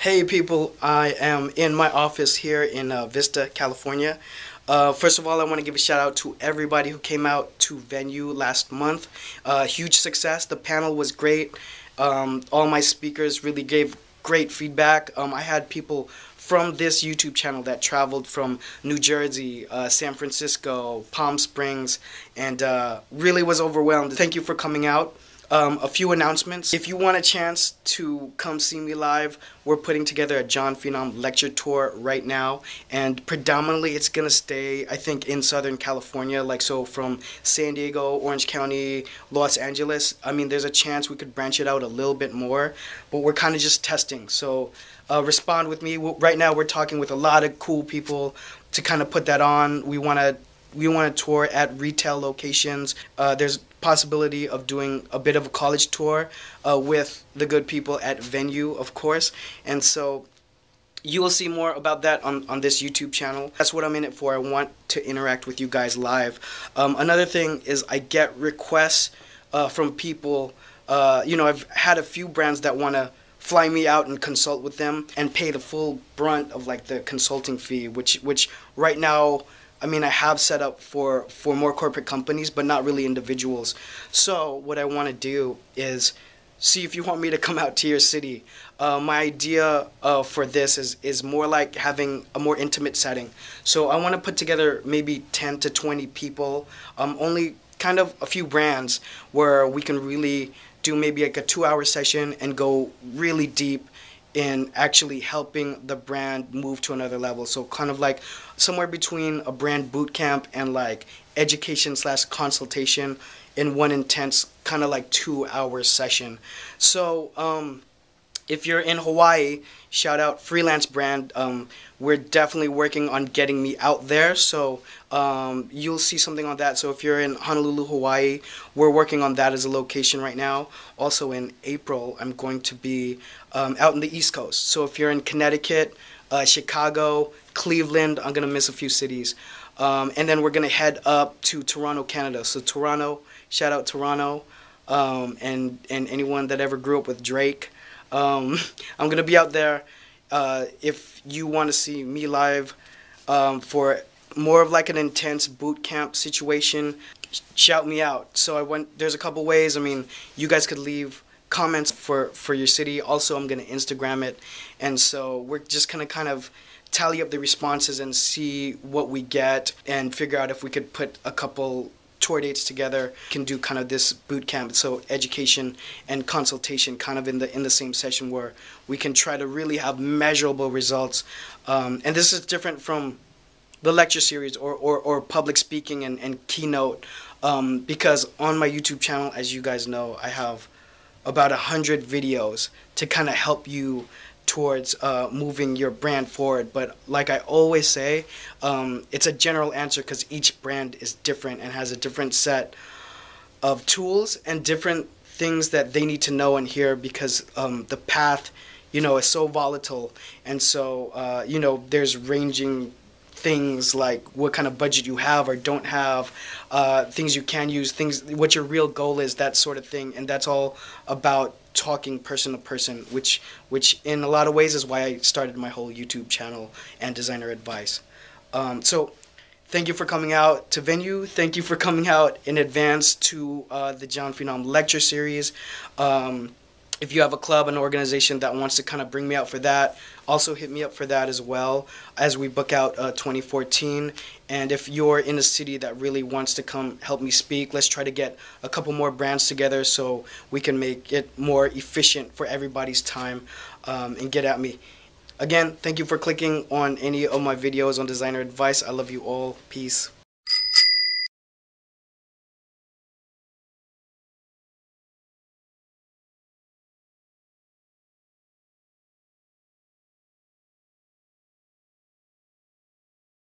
Hey people, I am in my office here in uh, Vista, California. Uh, first of all, I want to give a shout out to everybody who came out to Venue last month. Uh, huge success. The panel was great. Um, all my speakers really gave great feedback. Um, I had people from this YouTube channel that traveled from New Jersey, uh, San Francisco, Palm Springs, and uh, really was overwhelmed. Thank you for coming out. Um, a few announcements. If you want a chance to come see me live, we're putting together a Jon Phenom lecture tour right now, and predominantly it's gonna stay, I think, in Southern California, like so from San Diego, Orange County, Los Angeles. I mean, there's a chance we could branch it out a little bit more, but we're kind of just testing. So uh, respond with me. Right now, we're talking with a lot of cool people to kind of put that on. We want to we want to tour at retail locations. Uh, there's possibility of doing a bit of a college tour uh, with the good people at Venue, of course. And so you will see more about that on, on this YouTube channel. That's what I'm in it for. I want to interact with you guys live. Um, another thing is I get requests uh, from people. Uh, you know, I've had a few brands that want to fly me out and consult with them and pay the full brunt of like the consulting fee, which which right now I mean, I have set up for, for more corporate companies, but not really individuals. So what I want to do is see if you want me to come out to your city. Uh, my idea uh, for this is, is more like having a more intimate setting. So I want to put together maybe 10 to 20 people, um, only kind of a few brands where we can really do maybe like a two hour session and go really deep in actually helping the brand move to another level. So kind of like somewhere between a brand boot camp and like education slash consultation in one intense kind of like two hour session. So um, if you're in Hawaii, shout out freelance brand. Um, we're definitely working on getting me out there, so um, you'll see something on that. So if you're in Honolulu, Hawaii, we're working on that as a location right now. Also in April, I'm going to be um, out in the East Coast. So if you're in Connecticut, uh, Chicago, Cleveland, I'm gonna miss a few cities. Um, and then we're gonna head up to Toronto, Canada. So Toronto, shout out Toronto, um, and and anyone that ever grew up with Drake. Um, I'm gonna be out there. Uh, if you want to see me live um, for more of like an intense boot camp situation, shout me out. So I went. There's a couple ways. I mean, you guys could leave comments for for your city. Also, I'm gonna Instagram it, and so we're just gonna kind of tally up the responses and see what we get and figure out if we could put a couple tour dates together can do kind of this boot camp so education and consultation kind of in the in the same session where we can try to really have measurable results. Um, and this is different from the lecture series or, or, or public speaking and, and keynote. Um, because on my youtube channel as you guys know i have about a hundred videos to kind of help you towards uh, moving your brand forward. But like I always say, um, it's a general answer because each brand is different and has a different set of tools and different things that they need to know and hear because um, the path, you know, is so volatile. And so, uh, you know, there's ranging things like what kind of budget you have or don't have, uh, things you can use, things what your real goal is, that sort of thing, and that's all about talking person to person, which which in a lot of ways is why I started my whole YouTube channel and designer advice. Um, so. Thank you for coming out to Venue. Thank you for coming out in advance to uh, the Jon Phenom lecture series. Um, if you have a club, an organization that wants to kind of bring me out for that, also hit me up for that as well as we book out uh, 2014. And if you're in a city that really wants to come help me speak, let's try to get a couple more brands together so we can make it more efficient for everybody's time um, and get at me. Again, thank you for clicking on any of my videos on designer advice. I love you all. Peace.